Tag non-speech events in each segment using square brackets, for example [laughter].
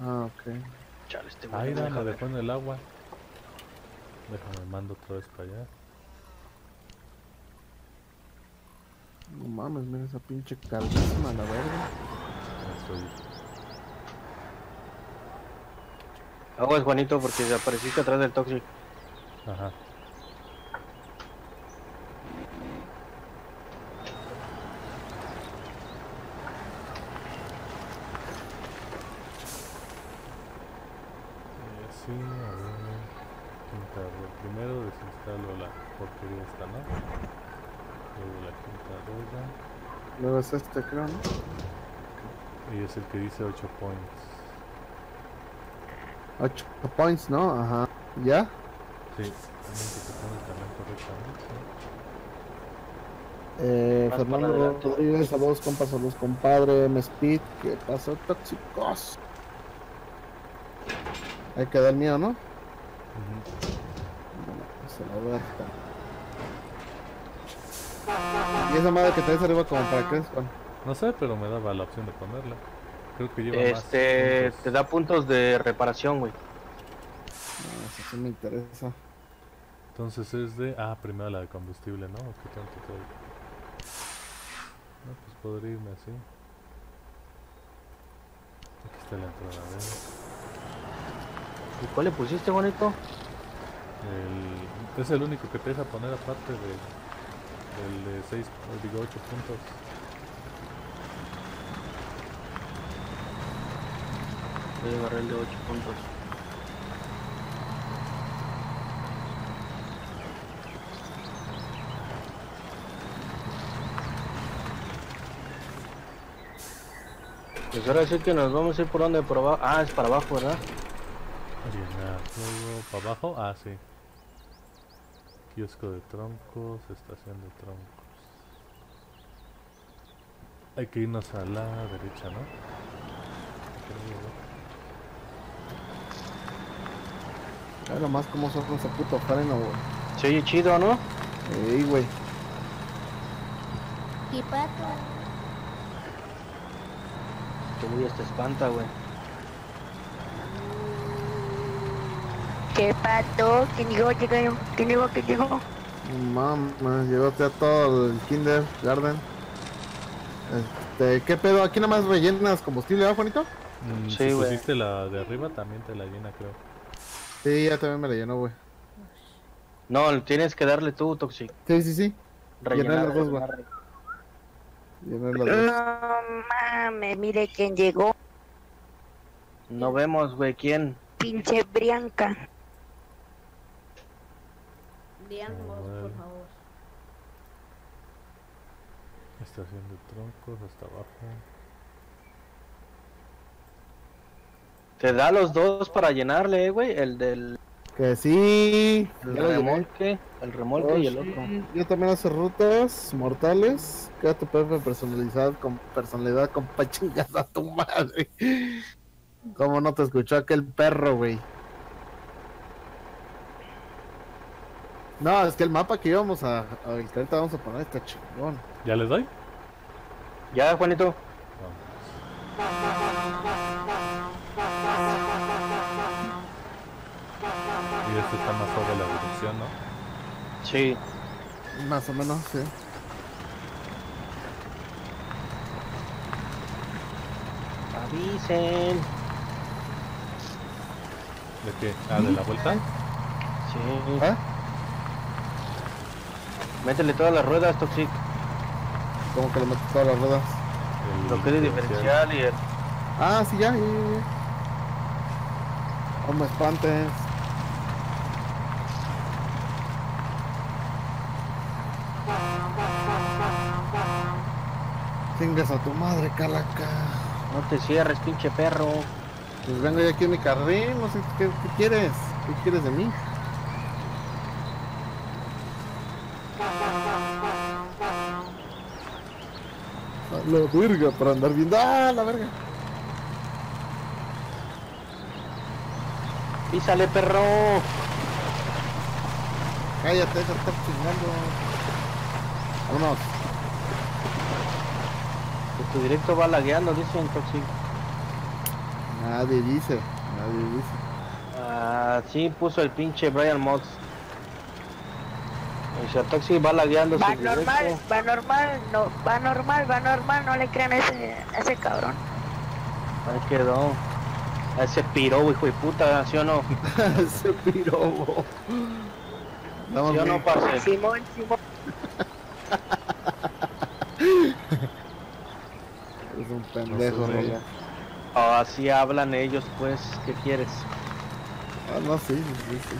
Ah, ok. Chale, este Ahí la ver. dejó en el agua. Déjame, mando otra vez para allá. No mames, mira esa pinche calvísima, la verga. Estoy. Aguas, Juanito, porque desapareciste atrás del Toxic. Ajá. Y así, a ver. Quinta rueda. Primero desinstalo la porquería esta, ¿no? Luego la quinta rueda. Luego es este, creo, ¿no? Y es el que dice 8 points. 8 points, ¿no? Ajá. ¿Ya? Sí, también que se pone también correctamente. Eh, Fernando. Rodríguez, saludos compas, saludos compadre, M. Speed, ¿qué pasó tóxicos? Ahí queda el mío, ¿no? Bueno, pues se la verga. Y esa madre que traes arriba como para qué es, Juan? No sé, pero me daba la opción de ponerla. Creo que lleva Este, más. te da puntos de reparación, güey. No, eso sí me interesa. Entonces es de. Ah, primero la de combustible, ¿no? ¿O ¿Qué tonto estoy? No, pues podría irme así. Aquí está la entrada, ¿ves? ¿Y cuál le pusiste, Juanito? El, es el único que te deja poner aparte de, del de 6, digo 8 puntos. Voy a agarrar el de 8 puntos. Pues ahora sí que nos vamos a ir por donde, por abajo. Ah, es para abajo, ¿verdad? Llenar luego para abajo. Ah, sí. Kiosco de troncos, estación de troncos. Hay que irnos a la derecha, ¿no? Ya nomás como son con ese puto freno, güey. Se oye chido, ¿no? Ey, güey. Y pato. Que muy te espanta, güey. ¿Qué pato? ¿Quién llegó? ¿Quién ¿Quién llegó? ¿Quién llegó? Mamá, llegó ya todo el kindergarten. Este, ¿qué pedo? Aquí nada más rellenas combustible, ¿ah, Juanito? Mm, Sí, si güey. pusiste la de arriba también te la llena, creo. Sí, ya también me la llenó, güey. No, tienes que darle tú, Toxic. Sí, sí, sí. Rellenar, las dos, güey. las dos. No mames, mire quién llegó. No vemos, güey, quién. Pinche Brianca. Ah, vos, bueno. por favor. Estación de troncos hasta abajo. Te da los dos para llenarle, eh, güey. El del Que sí. el remolque, el remolque y el Oh, otro. sí. Yo también hace rutas mortales. Queda tu PP personalidad con personalidad con chingas [laughs] a tu madre. ¿Cómo no te escuchó aquel perro, güey? No, es que el mapa que íbamos a, a que ahorita vamos a poner está chingón. ¿Ya les doy? Ya, Juanito. Vamos. Y este está más sobre la dirección, ¿no? Sí. Más o menos, sí. Avisen. ¿De qué? Ah, de la vuelta. Sí. ¿Eh? Métele todas las ruedas, Toxic. Como que le metes todas las ruedas. El Lo que es de diferencial y el... Ah, sí, ya, ya, ya, ya. No me espantes. Chingas a tu madre, calaca. No te cierres, pinche perro. Pues vengo ya aquí en mi carril, no sé qué, qué quieres. ¿Qué quieres de mí? La verga, para andar viendo. ¡Ah, la verga! Písale, perro. Cállate, de estar chingando. Vámonos. Que tu directo va lagueando, dicen Toxic. Nadie dice, nadie dice. Ah, sí puso el pinche Brian Mox. Dice, el taxi va lagueando Va directo. normal, va normal, no, va normal, va normal, no le crean a ese, a ese cabrón. Ahí quedó. A ese piro, hijo de puta, ¿sí o no? [laughs] Ese pirobo. Estamos ¿Sí o no, parce? Simón, Simón. [laughs] Es un pendejo, No. Oh, así hablan ellos, pues, ¿qué quieres? Ah, no, sí, sí, sí,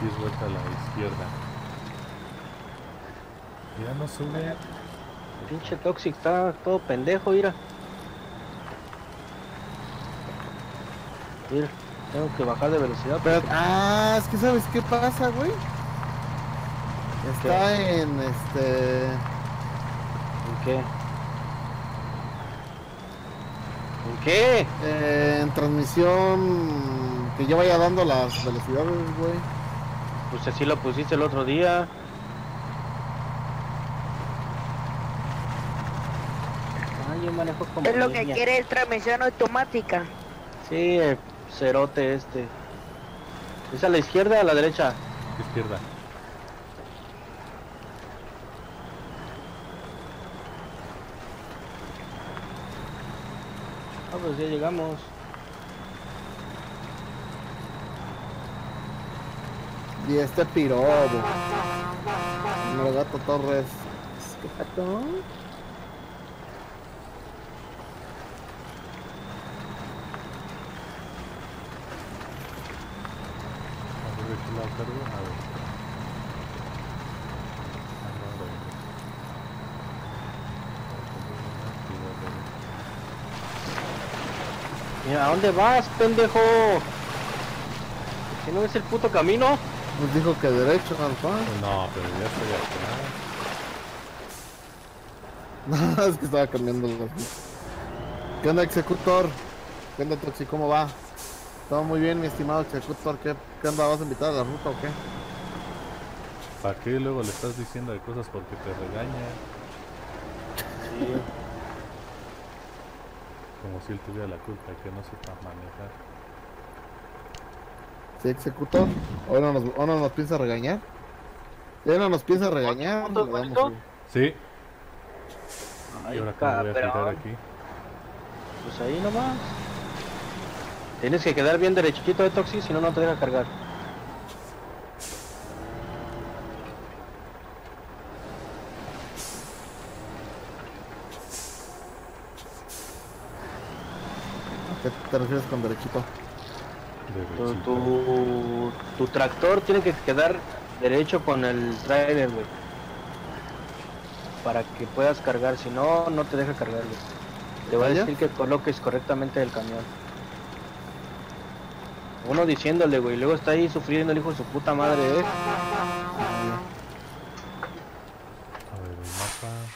sí. Aquí es vuelta a la izquierda. Ya no sube. Pinche Toxic está todo pendejo, mira. Mira, tengo que bajar de velocidad. Pero, ah, es que ¿sabes qué pasa, güey? Está en este. ¿En qué? ¿En qué? eh, en transmisión. Que yo vaya dando las velocidades, güey. Pues así lo pusiste el otro día. Ay, yo manejo como Es lo que quiere es transmisión automática. Sí, el cerote este. ¿Es a la izquierda o a la derecha? Izquierda. Ah, pues ya llegamos. Y este pirobo. El gato Torres. ¿Qué gato? No. Mira, ¿a dónde vas, pendejo? ¿Que no es el puto camino? Nos dijo que derecho, Alfa. No, pero ya estoy acá. No, es que estaba cambiando las ¿Qué onda, Executor? ¿Qué onda, Toxi? ¿Cómo va? Todo muy bien, mi estimado Executor. ¿Qué, ¿Qué onda? ¿Vas a invitar a la ruta o qué? ¿Para qué luego le estás diciendo de cosas porque te regaña? Sí. Como si él tuviera la culpa de que no sepa manejar. ¿Sí, Executor? ¿Hoy no nos, hoy no nos piensa regañar? ¿Sí no nos piensa regañar? Un- Sí, Ay, y ahora que me voy a tirar aquí. Pues ahí nomás. Tienes que quedar bien derechito de Toxi, si no, no te deja cargar. ¿A qué te refieres con derechito? Tu, tu, tu tractor tiene que quedar derecho con el trailer, güey. Para que puedas cargar, si no, no te deja cargar, güey. Te voy a decir que coloques correctamente el camión. Uno diciéndole, güey, luego está ahí sufriendo el hijo de su puta madre, eh. A ver, el mapa.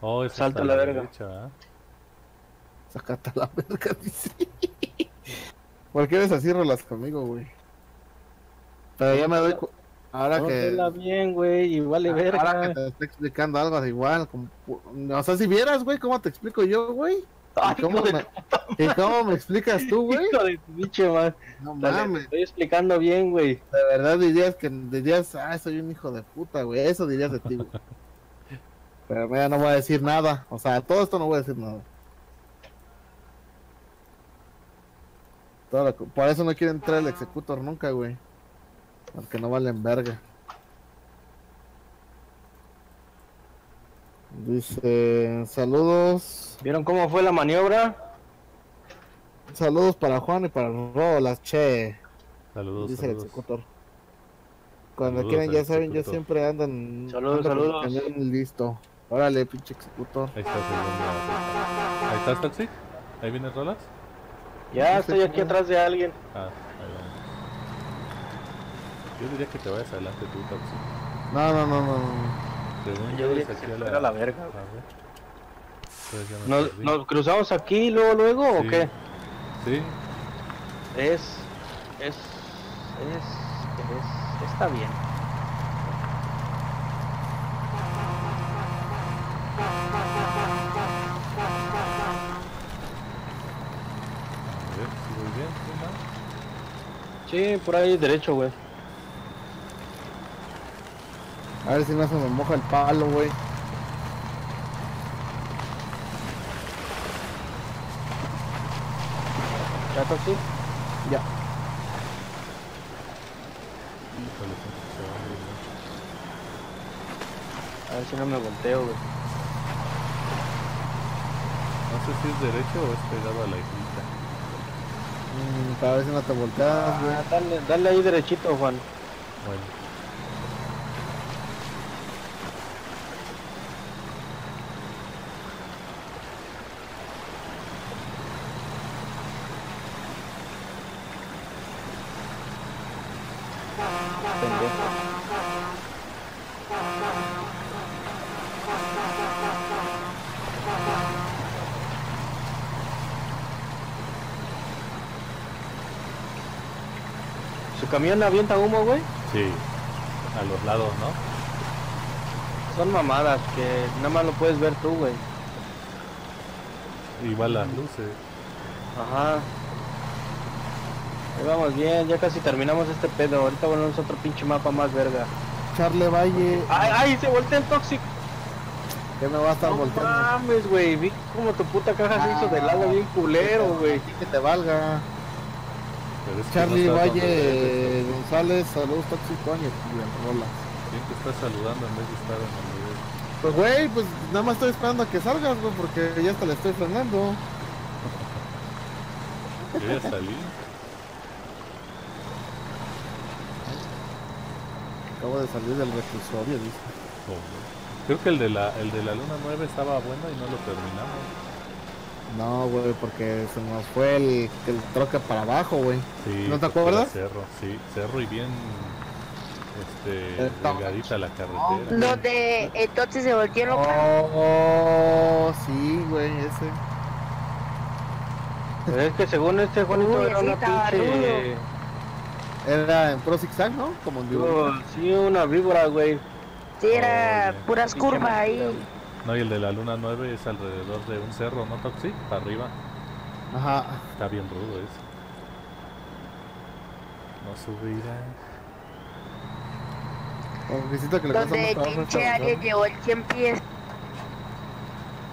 Oh, es Salta hasta la verga. derecha, a la verga, dice. ¿Por qué eres así rolas conmigo, güey? Pero ya me doy cu- Ahora No que... bien, güey, y vale Ahora que te estoy explicando algo igual, como- o sea, si vieras, güey, cómo te explico yo, güey. ¿Y cómo, de me, ¿Y cómo me explicas tú, güey? De tu. No mames, estoy explicando bien, güey. de verdad dirías que dirías, ah, soy un hijo de puta, güey. Eso dirías de ti, güey. [laughs] Pero mira, no voy a decir nada. O sea, todo esto no voy a decir nada. Por eso no quiere entrar el executor nunca, güey. Porque no valen verga. Dice, saludos. ¿Vieron cómo fue la maniobra? Saludos para Juan y para Rolas, che. Saludos, dice el saludos. executor. Cuando Saludos quieran, ya saben, yo siempre andan. Saludos, ando con el saludos. cañón listo. Órale, pinche executor. Ahí está, segundo. Ahí estás, Taxi. Ahí vienes, Rolas. Ya estoy aquí atrás de alguien. Ah. Yo diría que te vayas adelante tú, Taxi. No, no, no, no. no. Según Yo diría que aquí se a fuera a la verga, A güey. ver. Entonces ya me ¿Nos, nos cruzamos aquí luego, luego o Sí. qué? Sí, Es, es, es, es, está bien. Sí, por ahí derecho, güey. A ver si no se me moja el palo, güey. ¿Ya Toxi? Ya. Híjole, siento que se va a ir mucho. A ver si no me volteo, güey. No sé si es derecho o es pegado a la islita. Mm, para ver si no te volteas, güey. Ah, dale, dale ahí derechito, Juan. Bueno, Pendejo. ¿Su camión avienta humo, güey? sí. A los lados, ¿no? Son mamadas que nada más lo puedes ver tú, güey. Igual las luces. Ajá. Ahí vamos bien, ya casi terminamos este pedo. Ahorita volvemos a otro pinche mapa más verga. Charle Valle. ¡Ay, ay! Se voltea el Toxic. Que me va a estar No volteando. mames, güey. Vi como tu puta caja se hizo de lado bien culero, güey. Que te valga. Pero es que Charlie no Valle de González, saludos tóxico año, rola. ser. Siempre está saludando en vez de estar en el nivel. Pues güey, pues nada más estoy esperando a que salgas, güey, porque ya hasta le estoy frenando. Yo ya salí. Acabo de salir del reclusorio, dice. Joder. Creo que el de la el de la luna 9 estaba bueno y no lo terminamos. No, güey, porque se nos fue el, el troque para abajo, güey. Sí, ¿No te acuerdas? Cerro, sí, cerro y bien este delgadita la carretera. Donde entonces se volteó loco. Oh, sí, güey, ese. Pero es que según este Juanito Uy, era una pinche. Era en Pro Zigzag, ¿no? Como en Vivo. Oh, sí, una víbora, güey. Sí, era Oye, puras curvas ahí. No, y el de la luna 9 es alrededor de un cerro, ¿no, Toxi? Para arriba. Ajá. Está bien rudo ese. No subirá. Necesito que le Donde pinche versión. llevó el 100 pies.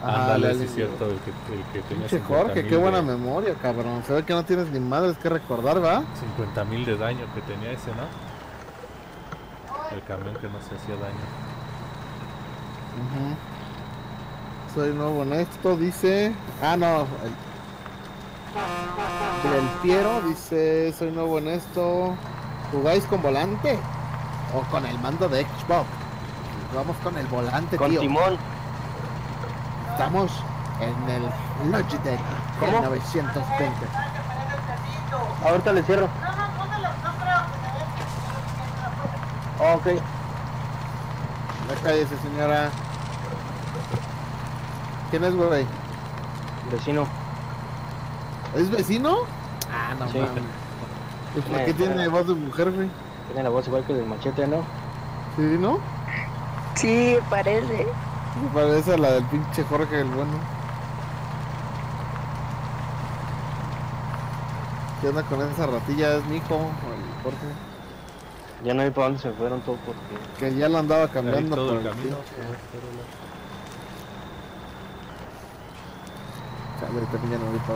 Ándale, la- sí es cierto, el que, el que tenía Pinche 50 Jorge, qué buena de, memoria, cabrón. Se ve que no tienes ni madres que recordar, ¿va? 50 mil de daño que tenía ese, ¿no? El camión que no se hacía daño. Ujú. Soy nuevo en esto, dice. Ah, no. El, el Piero dice: Soy nuevo en esto. ¿Jugáis con volante? ¿O con el mando de Xbox? Vamos con el volante, Con tío. timón. Estamos en el Logitech ¿Cómo? 920. Ahorita le cierro. Oh, ok. La cállese, señora. ¿Quién es, güey? Vecino. ¿Es vecino? Ah, no Sí. mames. Pues, ¿Por qué tiene voz de mujer, güey? Tiene la voz igual que el del machete, ¿no? ¿Sí, no? Sí, parece. Me parece a la del pinche Jorge el bueno. ¿Qué onda con esa ratilla? ¿Es mi hijo? o el Jorge? Ya no vi para dónde se fueron todos porque. Que ya lo andaba cambiando todo por el el camino. pinche- Chale, también ya no fue.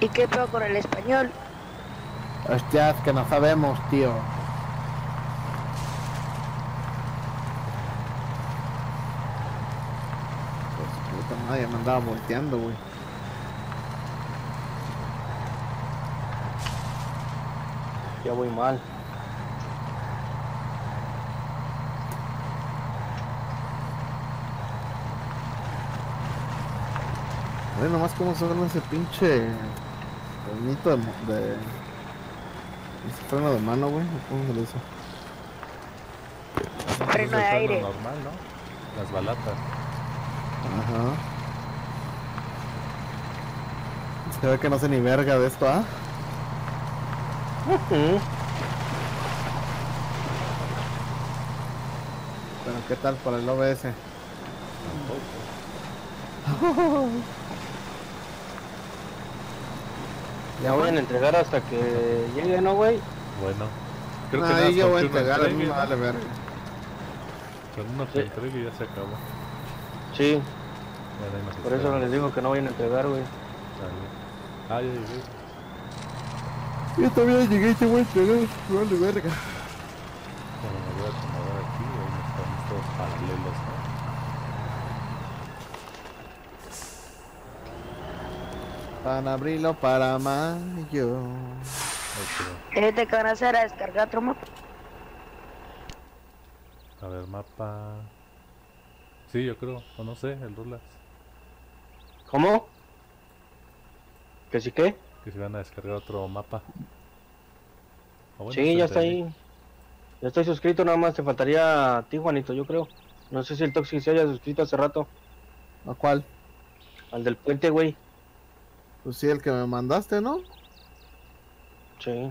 ¿Y qué pedo con el español? Hostia, es que no sabemos, tío. Pues puta madre, me andaba volteando, güey. Ya voy mal. Ve nomás cómo suena ese pinche bonito de, de ese freno de mano, güey. ¿Cómo se le hizo? Freno de aire. normal, ¿no? Las balatas. Ajá. Se ve que no sé ni verga de esto, ¿ah? Ujú. Pero qué tal por el OBS. Tampoco. [laughs] Ya voy a entregar hasta que llegue, ¿no, güey? Bueno. Creo que nada Ahí con voy a entregar, a mí entregue, me vale verga. Con uno que Sí. entregue ya se acabó. Sí, por eso les digo que no vayan a entregar, güey. Ah, ya llegué. Yo también llegué y te voy a entregar, vale verga. Bueno, me voy a acomodar aquí. Ahí estamos todos paralelos, Para abril o para mayo. Ok. Fíjate que van a hacer a descargar otro mapa. A ver, mapa. Sí, yo creo. O no sé, el Rulas. ¿Cómo? ¿Que sí qué? Que se van a descargar otro mapa. O bueno, sí, ya está ahí. Ya estoy suscrito, nada más te faltaría a ti, Juanito, yo creo. No sé si el Toxic se haya suscrito hace rato. ¿A cuál? Al del puente, güey. Pues sí, el que me mandaste, ¿no? Sí.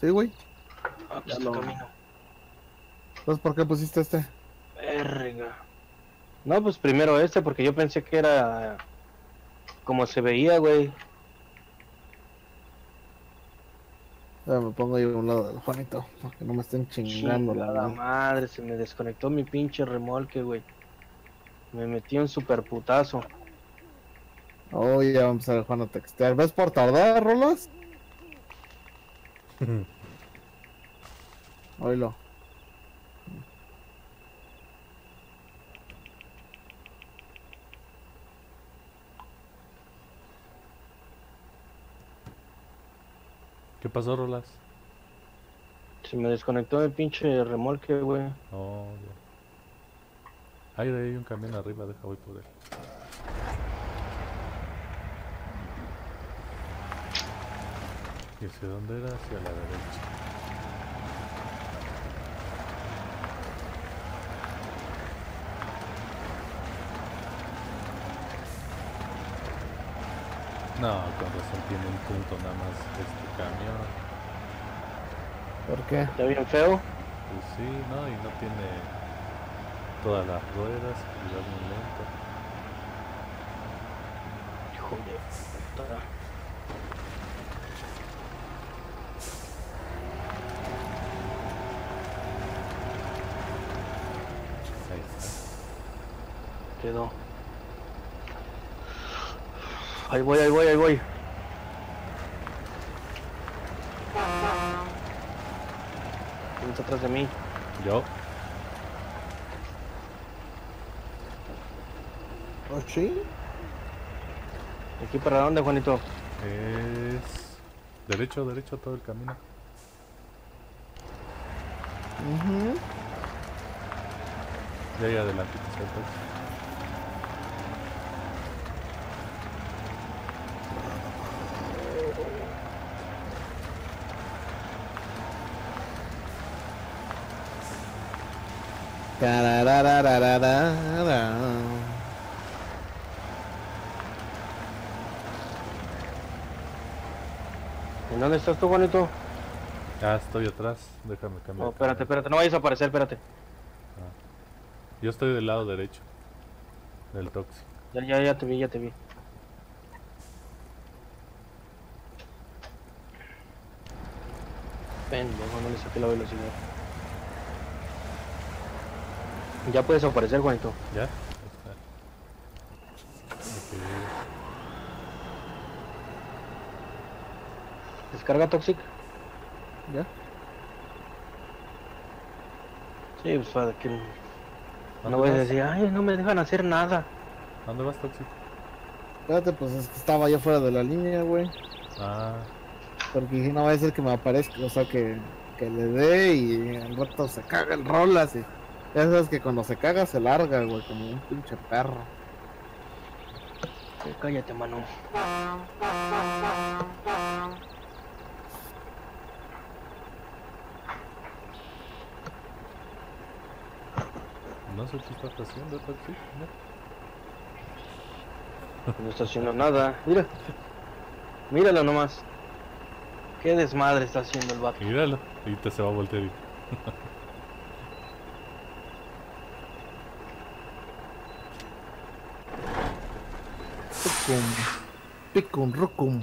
Sí, güey. Ah, pues Ya lo- camino. Entonces, ¿por qué pusiste este? Verga. No, pues primero este, porque yo pensé que era como se veía, güey. Me pongo ahí a un lado del Juanito, para que no me estén chingando la Chingada madre. madre, se me desconectó mi pinche remolque, güey. Me metí un super putazo. Oh, ya va a el Juan a textear. ¿Ves por tardar, Rolas? [laughs] Oílo. ¿Qué pasó, Rolas? Se me desconectó el pinche remolque, güey. Oh, ya. Ahí hay un camión arriba, deja voy por él. ¿Y hacia dónde era? Hacia la derecha. No, con razón tiene un punto nada más este camión. ¿Por qué? Está bien feo. Pues sí, no, y no tiene todas las ruedas, y va muy lento. Hijo de puta. Ahí está. Quedó. Ahí voy, ahí voy, ahí voy. ¿Quién está atrás de mí? Yo, ¿Oh, sí? ¿De aquí para dónde, Juanito? es derecho, derecho todo el camino. Ujú. Y ahí adelante, que está el taxi. Tarararararara. ¿En dónde estás tú, Juanito? Ah, estoy atrás, déjame cambiar. No, de espérate, espérate, no vayas a aparecer, espérate. Yo estoy del lado derecho del taxi. Ya, ya, ya te vi, ya te vi. Pendejo, no le saqué la velocidad. Ya puedes aparecer, Juanito. ¿Ya? Descarga Toxic. ¿Ya? Sí, pues para que ¿Dónde no voy a decir, ay, no me dejan hacer nada. ¿Dónde vas, Toxic? Espérate, pues es que estaba ya fuera de la línea, güey. Ah, Porque dije, no va a ser que me aparezca, o sea, que, que le dé y al rato se caga el rolas. Y ya sabes que cuando se caga se larga, güey, como un pinche perro. Sí, cállate, mano. no sé qué estás haciendo, Toxic. ¿no? No está haciendo nada. Mira. Míralo nomás. Qué desmadre está haciendo el vato. Míralo, y te se va a voltear. [laughs] y- Picum, rucum.